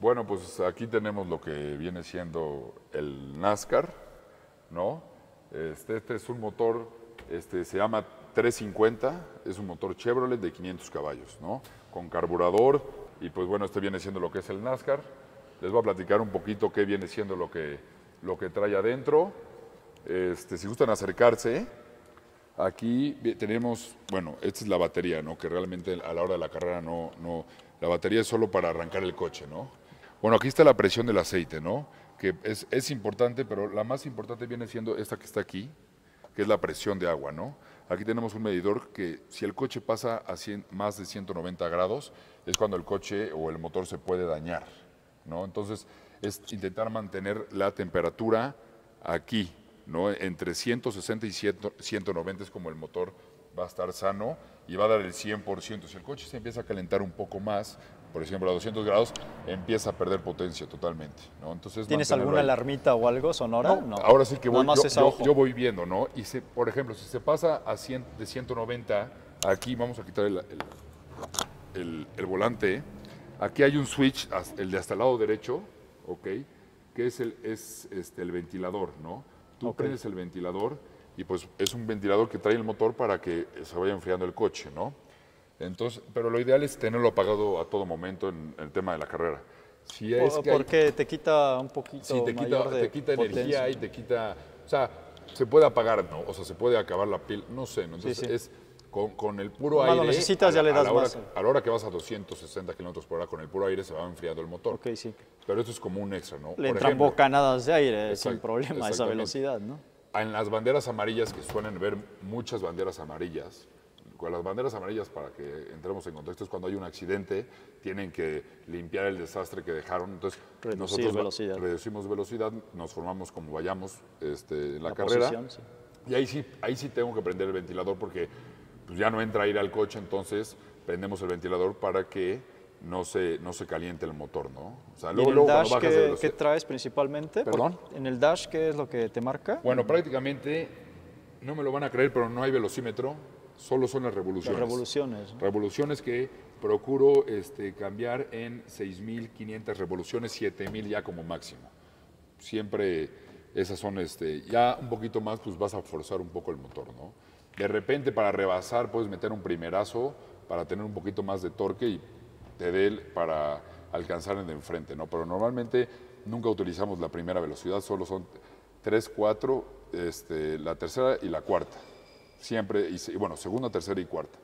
Bueno, pues aquí tenemos lo que viene siendo el NASCAR, ¿no? Este, este es un motor, este, se llama 350, es un motor Chevrolet de 500 caballos, ¿no? Con carburador y pues bueno, este viene siendo lo que es el NASCAR. Les voy a platicar un poquito qué viene siendo lo que, lo que trae adentro. Este, si gustan acercarse, aquí tenemos, bueno, esta es la batería, ¿no? Que realmente a la hora de la carrera no, no, la batería es solo para arrancar el coche, ¿no? Bueno, aquí está la presión del aceite, ¿no? Que es, es importante, pero la más importante viene siendo esta que está aquí, que es la presión de agua, ¿no? Aquí tenemos un medidor que si el coche pasa a 100, más de 190 grados, es cuando el coche o el motor se puede dañar, ¿no? Entonces, es intentar mantener la temperatura aquí, ¿no? Entre 160 y 190 es como el motor va a estar sano y va a dar el 100%. Si el coche se empieza a calentar un poco más, por ejemplo a 200 grados, empieza a perder potencia totalmente. ¿no? Entonces, ¿Tienes alguna alarmita o algo sonora? No, ahora sí que voy, yo, yo, voy viendo, ¿no? Y se, por ejemplo, si se pasa a 100, de 190, aquí vamos a quitar el, el, el, volante, aquí hay un switch, el de hasta el lado derecho, ¿ok? Que es el, es, este, el ventilador, ¿no? Tú prendes el ventilador y pues es un ventilador que trae el motor para que se vaya enfriando el coche, ¿no? Entonces, pero lo ideal es tenerlo apagado a todo momento en, el tema de la carrera. Si es que porque te quita un poquito sí, te quita, te quita energía y te quita, o sea, se puede apagar, ¿no? O sea, se puede acabar la pila, no sé, ¿no? Entonces es con, con, el puro aire. lo necesitas, ya le das a la, hora, más. a la hora que vas a 260 kilómetros por hora con el puro aire se va enfriando el motor. Ok, sí. Pero esto es como un extra, ¿no? Le entran bocanadas de aire sin problema a esa velocidad, ¿no? En las banderas amarillas, que suelen ver muchas banderas amarillas, con las banderas amarillas, para que entremos en contexto, es cuando hay un accidente, tienen que limpiar el desastre que dejaron. Entonces, nosotros velocidad. reducimos velocidad, nos formamos como vayamos este, en la, carrera. Y ahí sí, ahí sí tengo que prender el ventilador porque pues, ya no entra aire al coche, entonces prendemos el ventilador para que no se, no se caliente el motor, ¿no? O sea, luego, en el dash qué, qué, traes principalmente? ¿Perdón? ¿En el dash qué es lo que te marca? Bueno, prácticamente, no me lo van a creer, pero no hay velocímetro, solo son las revoluciones. Las revoluciones. Revoluciones que procuro este, cambiar en 6.500 revoluciones, 7.000 ya como máximo. Siempre esas son, este, ya un poquito más, pues vas a forzar un poco el motor, ¿no? De repente para rebasar puedes meter un primerazo para tener un poquito más de torque y te dé para alcanzar en de enfrente, ¿no? Pero normalmente nunca utilizamos la primera velocidad, solo son 3, 4, este, la tercera y la cuarta. Siempre, y, bueno, segunda, tercera y cuarta.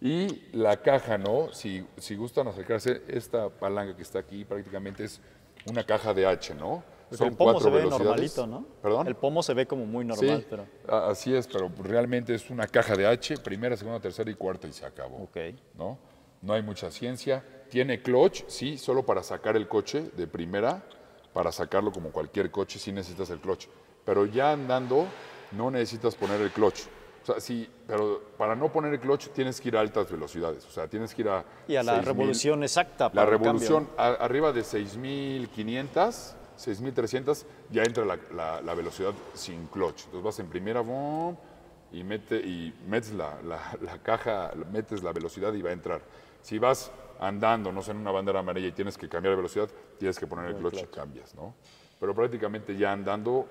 Y la caja, ¿no? Si, si gustan acercarse, esta palanca que está aquí prácticamente es una caja de H, ¿no? Son el pomo se ve normalito, ¿no? ¿Perdón? El pomo se ve como muy normal, sí, pero... así es, pero realmente es una caja de H, primera, segunda, tercera y cuarta y se acabó. Ok. ¿No? no hay mucha ciencia. Tiene clutch, sí, solo para sacar el coche de primera, para sacarlo como cualquier coche, sí necesitas el clutch. Pero ya andando, no necesitas poner el clutch. O sea, sí, pero para no poner el clutch tienes que ir a altas velocidades. O sea, tienes que ir a. Y a la revolución exacta. la revolución, arriba de 6500, 6300, ya entra la, la, velocidad sin clutch. Entonces vas en primera, boom, y, mete, y metes la, la, caja, metes la velocidad y va a entrar. Si vas andando, no sé, en una bandera amarilla y tienes que cambiar de velocidad, tienes que poner el clutch y cambias, ¿no? Pero prácticamente ya andando.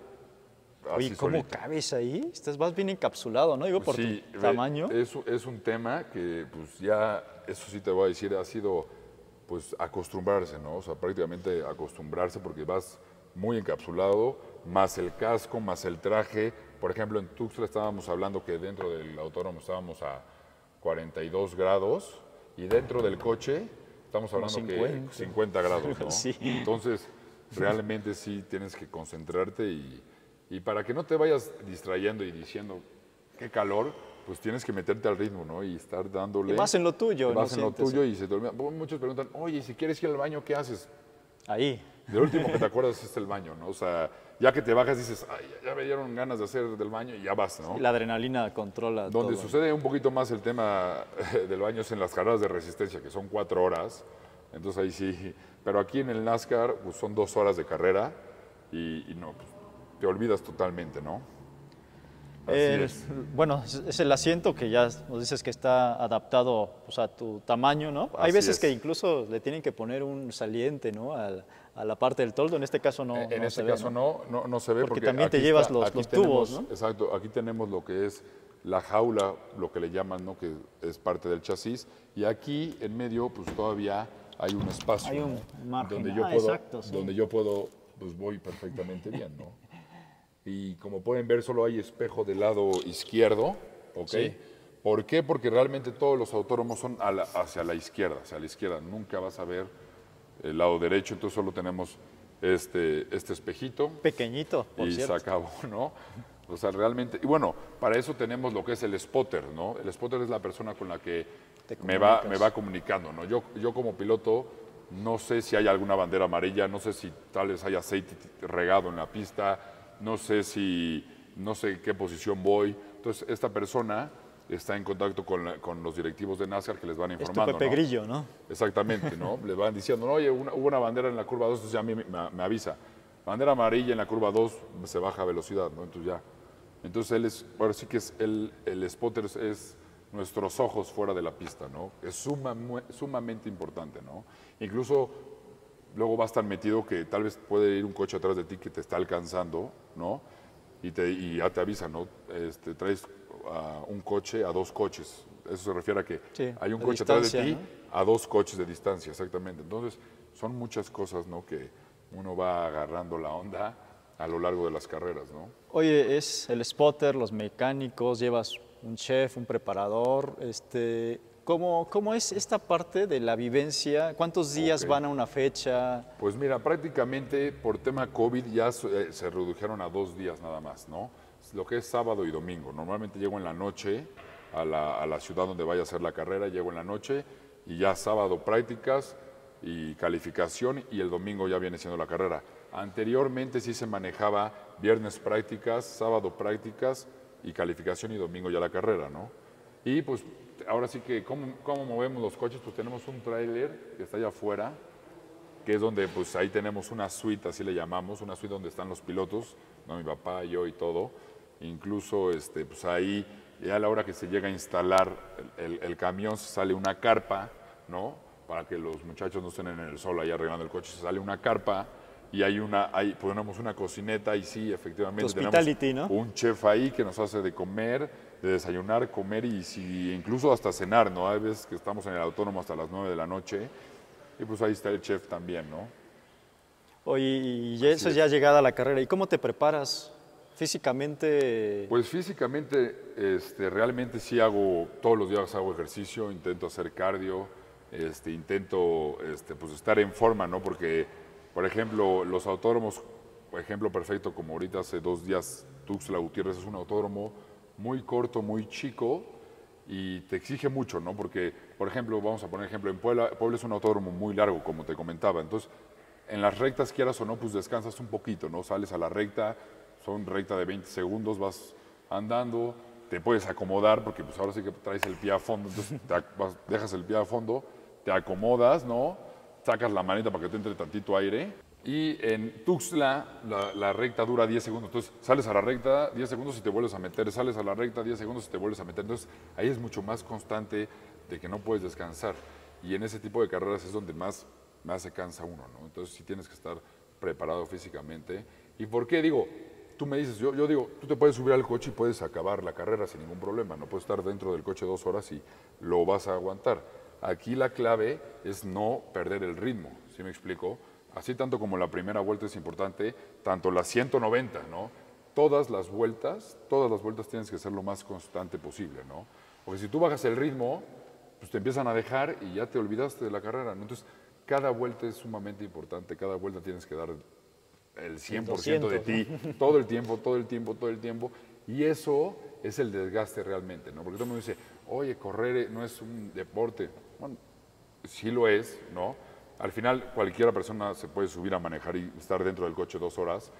Así ¿cómo cabes ahí? Estás más bien encapsulado, ¿no? Digo, por tu tamaño. Es, es un tema que, pues ya, eso sí te voy a decir, ha sido, pues, acostumbrarse, ¿no? O sea, prácticamente acostumbrarse porque vas muy encapsulado, más el casco, más el traje. Por ejemplo, en Tuxtla estábamos hablando que dentro del autódromo estábamos a 42 grados y dentro del coche estamos hablando que 50 grados, ¿no? sí. Entonces, realmente sí tienes que concentrarte y, y, para que no te vayas distrayendo y diciendo qué calor, pues tienes que meterte al ritmo, ¿no? Y estar dándole. Y vas en lo tuyo, Vas en lo tuyo y se te olvida. Muchos preguntan, oye, si quieres ir al baño, ¿qué haces? Ahí. De último que te acuerdas es el baño, ¿no? O sea, ya que te bajas dices, ay, ya me dieron ganas de hacer del baño y ya vas, ¿no? la adrenalina controla Donde sucede un poquito más el tema del baño es en las carreras de resistencia, que son cuatro horas. Entonces ahí sí. Pero aquí en el NASCAR pues, son dos horas de carrera y, no, pues, te olvidas totalmente, ¿no? Bueno, es el asiento que ya nos dices que está adaptado pues, a tu tamaño, ¿no? Hay veces que incluso le tienen que poner un saliente, ¿no? A, la parte del toldo, en este caso no. En no este se caso ve, ¿no? No, no, se ve porque, también te llevas los, tubos, ¿no? Exacto, aquí tenemos lo que es la jaula, lo que le llaman, ¿no? Que es parte del chasis, y aquí en medio, pues todavía hay un espacio. Hay un margen. Donde yo ah, puedo, exacto, sí. donde yo puedo, pues voy perfectamente bien, ¿no? Y como pueden ver solo hay espejo del lado izquierdo, ¿ok? Sí. ¿Por qué? Porque realmente todos los autónomos son a la- hacia la izquierda, hacia la izquierda. Nunca vas a ver el lado derecho, entonces solo tenemos este, este espejito Pequeñito, por y cierto. se acabó, ¿no? O sea, realmente, y bueno, para eso tenemos lo que es el spotter, ¿no? El spotter es la persona con la que me va, me va comunicando, ¿no? Yo, yo como piloto no sé si hay alguna bandera amarilla, no sé si tal vez hay aceite regado en la pista, no sé si, no sé qué posición voy. Entonces, esta persona está en contacto con, la- con los directivos de NASCAR que les van Es informando, Pepe ¿no? Grillo, ¿no? Exactamente, ¿no? Le van diciendo, no, oye, una- hubo una bandera en la curva 2, entonces ya a mí me, avisa. Bandera amarilla en la curva 2, se baja a velocidad, ¿no? Entonces ya. Entonces él es, ahora sí que es el, el spotter es, es nuestros ojos fuera de la pista, ¿no? Es suma- sumamente importante, ¿no? Incluso luego va a estar metido que tal vez puede ir un coche atrás de ti que te está alcanzando, ¿no? Y, te, y ya te avisa, ¿no? Este, traes a un coche a dos coches. Eso se refiere a que Sí, hay un coche atrás de ti a dos coches de distancia, exactamente. Entonces, son muchas cosas, ¿no? Que uno va agarrando la onda a lo largo de las carreras, ¿no? Oye, es el spotter, los mecánicos, llevas un chef, un preparador, este, ¿cómo, cómo es esta parte de la vivencia? ¿Cuántos días van a una fecha? Pues mira, prácticamente por tema COVID ya se, eh, se redujeron a dos días nada más, ¿no? Lo que es sábado y domingo. Normalmente llego en la noche a la, a la ciudad donde vaya a hacer la carrera, llego en la noche y ya sábado prácticas y calificación y el domingo ya viene siendo la carrera. Anteriormente sí se manejaba viernes prácticas, sábado prácticas y calificación y domingo ya la carrera, ¿no? Y pues ahora sí que, ¿cómo, cómo movemos los coches? Pues tenemos un tráiler que está allá afuera, que es donde pues ahí tenemos una suite, así le llamamos, una suite donde están los pilotos, ¿no? mi papá, yo y todo. Incluso este, pues ahí, ya a la hora que se llega a instalar el, camión, sale una carpa, ¿no? Para que los muchachos no estén en el sol ahí arreglando el coche, se sale una carpa y hay una, ahí ponemos una cocineta y sí, efectivamente Hospitality, tenemos ¿no? un chef ahí que nos hace de comer, de desayunar, comer y si, incluso hasta cenar, ¿no? Hay veces que estamos en el autónomo hasta las 9 de la noche y pues ahí está el chef también, ¿no? Oye, y ya- eso es ya llegada a la carrera. ¿Y cómo te preparas físicamente? Pues físicamente, este, realmente sí hago, todos los días hago ejercicio, intento hacer cardio, este, intento este, pues estar en forma, ¿no? Porque, por ejemplo, los autódromos, ejemplo perfecto, como ahorita hace dos días, Tuxtla Gutiérrez es un autódromo muy corto, muy chico y te exige mucho, ¿no? Porque, por ejemplo, vamos a poner ejemplo, en Puebla, Puebla es un autódromo muy largo, como te comentaba, entonces en las rectas, quieras o no, pues descansas un poquito, ¿no? Sales a la recta, son recta de 20 segundos, vas andando, te puedes acomodar, porque pues ahora sí que traes el pie a fondo, entonces te dejas el pie a fondo, te acomodas, ¿no? Sacas la manita para que te entre tantito aire. Y en Tuxtla la, recta dura 10 segundos, entonces sales a la recta 10 segundos y te vuelves a meter, sales a la recta 10 segundos y te vuelves a meter, entonces ahí es mucho más constante de que no puedes descansar. Y en ese tipo de carreras es donde más, más se cansa uno, ¿no? Entonces sí tienes que estar preparado físicamente. ¿Y por qué? Digo, tú me dices, yo, yo digo, tú te puedes subir al coche y puedes acabar la carrera sin ningún problema, no puedes estar dentro del coche dos horas y lo vas a aguantar. Aquí la clave es no perder el ritmo, ¿sí me explico? Así tanto como la primera vuelta es importante, tanto la 190, ¿no? Todas las vueltas, todas las vueltas tienes que ser lo más constante posible, ¿no? Porque si tú bajas el ritmo, pues te empiezan a dejar y ya te olvidaste de la carrera, ¿no? Entonces, cada vuelta es sumamente importante, cada vuelta tienes que dar el 100% de ti, todo el tiempo, todo el tiempo, todo el tiempo. Y eso es el desgaste realmente, ¿no? Porque todo el mundo dice, oye, correr no es un deporte. Bueno, sí lo es, ¿no? Al final, cualquiera persona se puede subir a manejar y estar dentro del coche dos horas,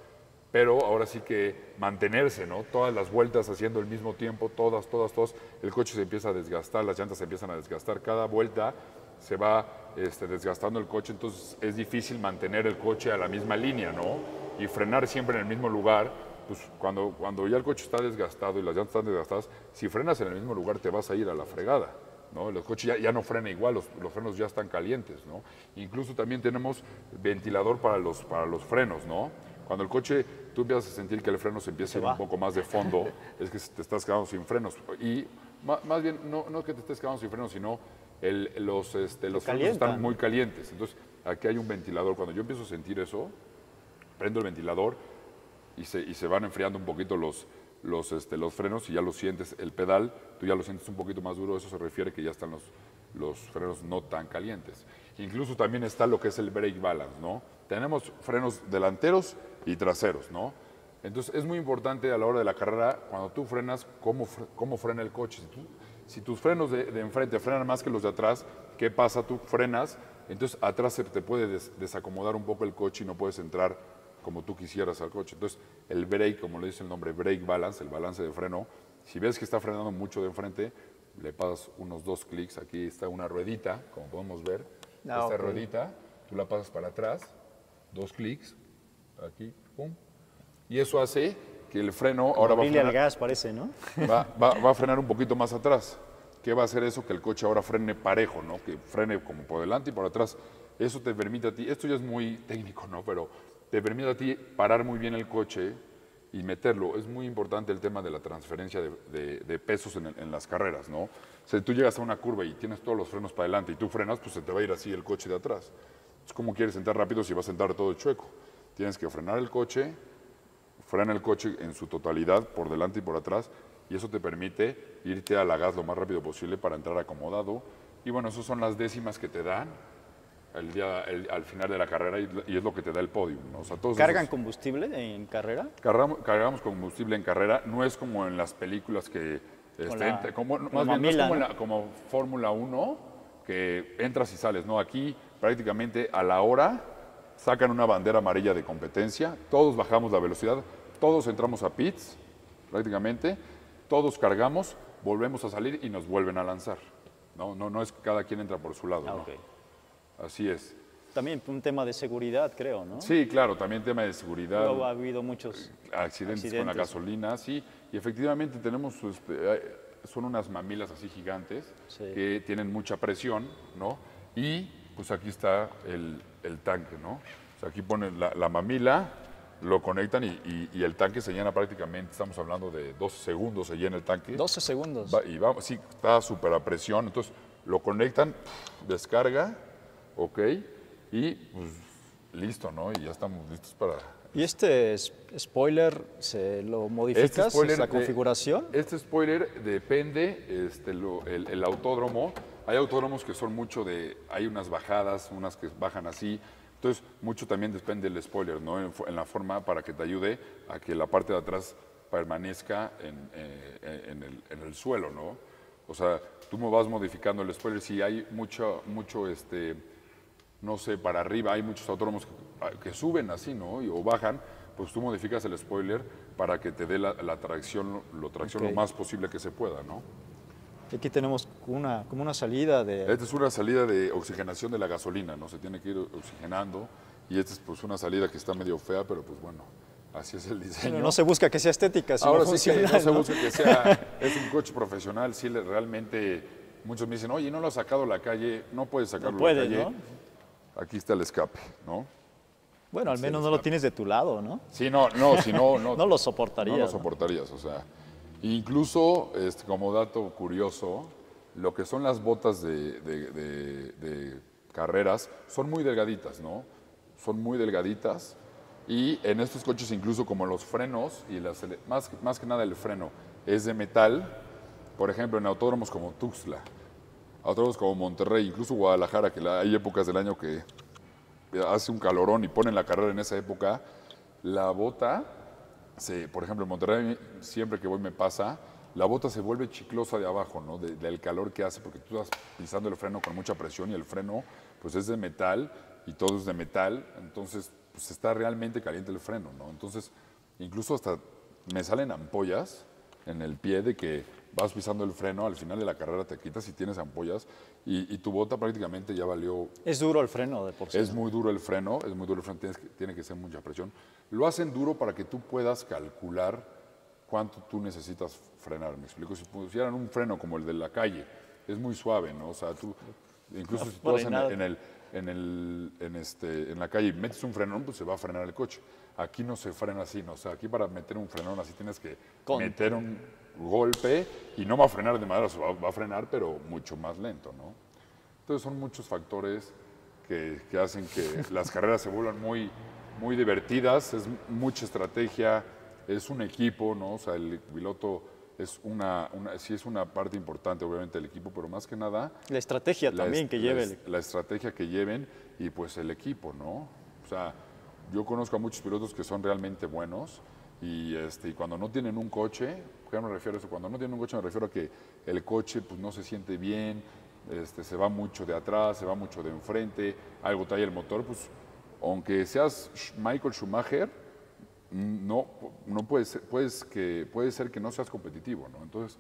pero ahora sí que mantenerse, ¿no? Todas las vueltas haciendo el mismo tiempo, todas, todas, todas, el coche se empieza a desgastar, las llantas se empiezan a desgastar, cada vuelta se va este, desgastando el coche, entonces es difícil mantener el coche a la misma línea, ¿no? Y frenar siempre en el mismo lugar, pues cuando, cuando ya el coche está desgastado y las llantas están desgastadas, si frenas en el mismo lugar te vas a ir a la fregada. ¿no? Los coches ya, ya no frena igual, los, los, frenos ya están calientes. ¿no? Incluso también tenemos ventilador para los, para los frenos. ¿no? Cuando el coche, tú empiezas a sentir que el freno se empieza a ir un poco más de fondo, es que te estás quedando sin frenos. Y más, bien, no, no es que te estés quedando sin frenos, sino el, los, este, los frenos están muy calientes. Entonces, aquí hay un ventilador. Cuando yo empiezo a sentir eso, prendo el ventilador y se, van enfriando un poquito los, los, este, los frenos y ya lo sientes, el pedal, tú ya lo sientes un poquito más duro, eso se refiere que ya están los, los frenos no tan calientes. Incluso también está lo que es el brake balance, ¿no? Tenemos frenos delanteros y traseros, ¿no? Entonces es muy importante a la hora de la carrera, cuando tú frenas, cómo, cómo frena el coche. Si, tus frenos de, enfrente frenan más que los de atrás, ¿qué pasa? Tú frenas, entonces atrás se te puede desacomodar un poco el coche y no puedes entrar como tú quisieras al coche. Entonces, el brake, como le dice el nombre, brake balance, el balance de freno, si ves que está frenando mucho de enfrente, le pasas unos dos clics, aquí está una ruedita, como podemos ver, ah, esta ruedita, tú la pasas para atrás, dos clics, aquí, pum, y eso hace que el freno ahora va a frenar. al gas parece, ¿no? Va, va, a frenar un poquito más atrás. ¿Qué va a hacer eso? Que el coche ahora frene parejo, ¿no? Que frene como por delante y por atrás. Eso te permite a ti, esto ya es muy técnico, ¿no? Pero te permite a ti parar muy bien el coche y meterlo. Es muy importante el tema de la transferencia de, pesos en, las carreras, ¿no? O sea, tú llegas a una curva y tienes todos los frenos para adelante y tú frenas, pues se te va a ir así el coche de atrás. Entonces, ¿cómo quieres entrar rápido si vas a entrar todo chueco? Tienes que frenar el coche, frena el coche en su totalidad, por delante y por atrás, y eso te permite irte a la gas lo más rápido posible para entrar acomodado. Y bueno, esas son las décimas que te dan el día, al final de la carrera y, es lo que te da el podio. ¿Cargan combustible en carrera? Cargamos, cargamos, combustible en carrera, no es como en las películas que... Este, como, más bien, no es como, como Fórmula 1, que entras y sales, ¿no? Aquí prácticamente a la hora sacan una bandera amarilla de competencia, todos bajamos la velocidad, todos entramos a pits prácticamente, todos cargamos, volvemos a salir y nos vuelven a lanzar. No, no, no es que cada quien entra por su lado. Ah, Así es. También un tema de seguridad, creo, ¿no? Sí, claro, también tema de seguridad. ha habido muchos accidentes, con la gasolina, sí. Y efectivamente tenemos, este, son unas mamilas así gigantes que tienen mucha presión, ¿no? Y pues aquí está el, tanque, ¿no? O sea, aquí ponen la, mamila, lo conectan y, el tanque se llena prácticamente, estamos hablando de 12 segundos se llena el tanque. 12 segundos. y vamos, sí, está súper a presión, entonces lo conectan, descarga ok, y pues listo, ¿no? Y ya estamos listos para... ¿Y este spoiler se lo modificas, este la configuración? este spoiler depende, este, el, autódromo, hay autódromos que son mucho de, hay unas bajadas, unas que bajan así, entonces mucho también depende del spoiler, ¿no? En, la forma para que te ayude a que la parte de atrás permanezca en, eh, en, el, en, el, suelo, ¿no? O sea, tú me vas modificando el spoiler, si hay mucho, mucho, este no sé, para arriba, hay muchos autónomos que, suben así, ¿no? o bajan, pues tú modificas el spoiler para que te dé la, tracción, lo tracción lo más posible que se pueda, ¿no? Aquí tenemos una, como una salida de... Esta es una salida de oxigenación de la gasolina, ¿no? Se tiene que ir oxigenando y esta es pues una salida que está medio fea, pero pues bueno, así es el diseño. no se busca que sea estética, sino Ahora sí que no, se busca que sea, es un coche profesional, sí realmente, muchos me dicen, oye, no lo has sacado a la calle, no puedes sacarlo a la calle. ¿no? Aquí está el escape, ¿no? Bueno, al menos no lo tienes de tu lado, ¿no? Sí, no, no, si no... No, no lo soportarías. No lo soportarías, o sea... Incluso, este, como dato curioso, lo que son las botas de, carreras son muy delgaditas, ¿no? Son muy delgaditas y en estos coches incluso como los frenos y las, más, más que nada el freno es de metal, por ejemplo en autódromos como Tuxtla, a otros como Monterrey, incluso Guadalajara, que hay épocas del año que hace un calorón y ponen la carrera en esa época, la bota, se, por ejemplo en Monterrey siempre que voy me pasa, la bota se vuelve chiclosa de abajo, ¿no? del calor que hace, porque tú estás pisando el freno con mucha presión y el freno pues es de metal y todo es de metal, entonces pues está realmente caliente el freno, ¿no? Entonces incluso hasta me salen ampollas en el pie de que vas pisando el freno, al final de la carrera te quitas y tienes ampollas y, tu bota prácticamente ya valió. Es duro el freno de por sí. Es muy duro el freno, es muy duro el freno, tiene que ser mucha presión. Lo hacen duro para que tú puedas calcular cuánto tú necesitas frenar. Me explico, si pusieran un freno como el de la calle, es muy suave, ¿no? O sea, tú, incluso si tú vas en el, en, el, en, este, en la calle y metes un frenón, pues se va a frenar el coche. Aquí no se frena así, ¿no? O sea, aquí para meter un frenón así tienes que meter un golpe y no va a frenar de madera, va, va, a frenar, pero mucho más lento, ¿no? Entonces son muchos factores que, que hacen que las carreras se vuelvan muy, muy divertidas, es mucha estrategia, es un equipo, ¿no? O sea, el piloto es una, una, sí es una parte importante, obviamente, del equipo, pero más que nada... La estrategia también que lleven. La, estrategia que lleven y pues el equipo, ¿no? O sea, yo conozco a muchos pilotos que son realmente buenos y, este, y cuando no tienen un coche, ¿qué me refiero a eso? Cuando no tienen un coche me refiero a que el coche pues no se siente bien, este, se va mucho de atrás, se va mucho de enfrente, algo trae el motor, pues aunque seas Michael Schumacher, no, no puede, ser, puedes que, puede ser que no seas competitivo, ¿no? Entonces,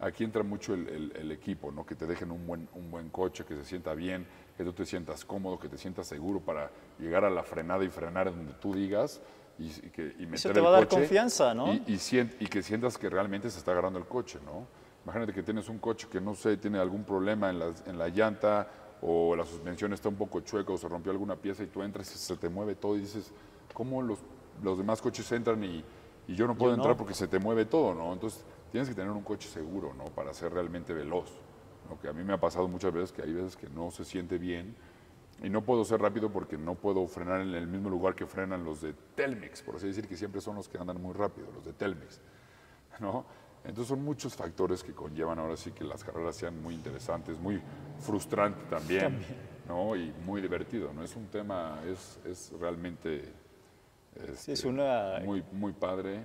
aquí entra mucho el, equipo, ¿no? Que te dejen un buen, un buen coche, que se sienta bien, que tú te sientas cómodo, que te sientas seguro para llegar a la frenada y frenar donde tú digas y, que, y meter Eso te va a dar confianza, ¿no? Y, y, que sientas que realmente se está agarrando el coche, ¿no? Imagínate que tienes un coche que, no sé, tiene algún problema en la, en la llanta o la suspensión está un poco chueca o se rompió alguna pieza y tú entras y se te mueve todo y dices, ¿cómo los los demás coches entran y, yo no puedo entrar porque se te mueve todo, ¿no? Entonces tienes que tener un coche seguro, ¿no? Para ser realmente veloz. ¿no? Que a mí me ha pasado muchas veces que hay veces que no se siente bien y no puedo ser rápido porque no puedo frenar en el mismo lugar que frenan los de Telmex, por así decir, que siempre son los que andan muy rápido, los de Telmex, ¿no? Entonces son muchos factores que conllevan ahora sí que las carreras sean muy interesantes, muy frustrante también, ¿no? Y muy divertido, ¿no? Es un tema, es, es realmente es este, una... Muy, muy padre.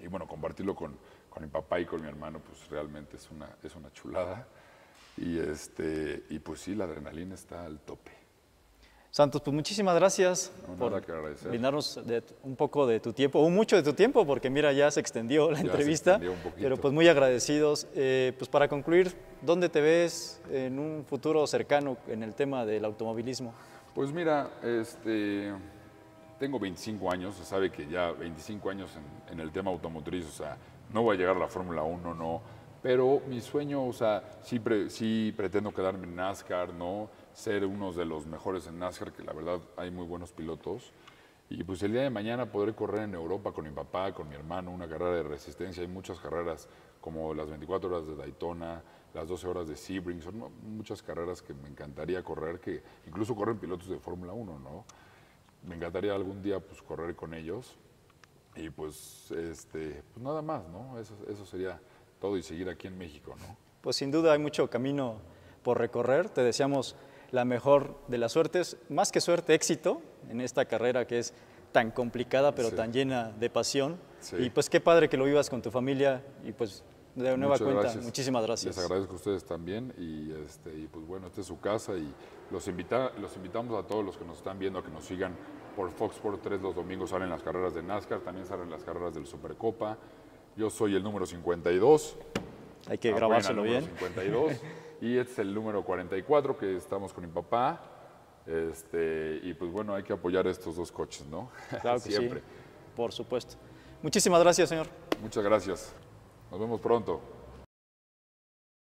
Y bueno, compartirlo con, con, mi papá y con mi hermano, pues realmente es una, es una chulada. Y, este, y pues sí, la adrenalina está al tope. Santos, pues muchísimas gracias por brindarnos un poco de tu tiempo, o mucho de tu tiempo, porque mira, ya se extendió la entrevista, pero pues muy agradecidos. Eh, pues para concluir, ¿dónde te ves en un futuro cercano en el tema del automovilismo? Pues mira, este, tengo 25 años, se sabe que ya 25 años en, el tema automotriz, o sea, no voy a llegar a la Fórmula 1, no, pero mi sueño, o sea, sí, sí pretendo quedarme en NASCAR, ¿no? Ser uno de los mejores en NASCAR, que la verdad hay muy buenos pilotos. Y pues el día de mañana podré correr en Europa con mi papá, con mi hermano, una carrera de resistencia. Hay muchas carreras como las 24 horas de Daytona, las 12 horas de Sebring, son muchas carreras que me encantaría correr, que incluso corren pilotos de Fórmula 1, ¿no? me encantaría algún día pues correr con ellos y pues este pues nada más, ¿no? Eso, eso sería todo y seguir aquí en México, ¿no? Pues sin duda hay mucho camino por recorrer. Te deseamos la mejor de las suertes, más que suerte, éxito en esta carrera que es tan complicada pero tan llena de pasión. Y pues qué padre que lo vivas con tu familia y pues de nueva cuenta, muchísimas gracias. Les agradezco a ustedes también y, este, y pues bueno, esta es su casa y los, invita, los invitamos a todos los que nos están viendo a que nos sigan por Fox Sport 3 los domingos salen las carreras de NASCAR, también salen las carreras del Supercopa. Yo soy el número 52. Hay que grabárselo bien. 52. y este es el número 44 que estamos con mi papá. Este, y pues bueno, hay que apoyar estos dos coches, ¿no? Claro que Siempre. Sí, por supuesto. Muchísimas gracias, señor. Muchas gracias. Nos vemos pronto.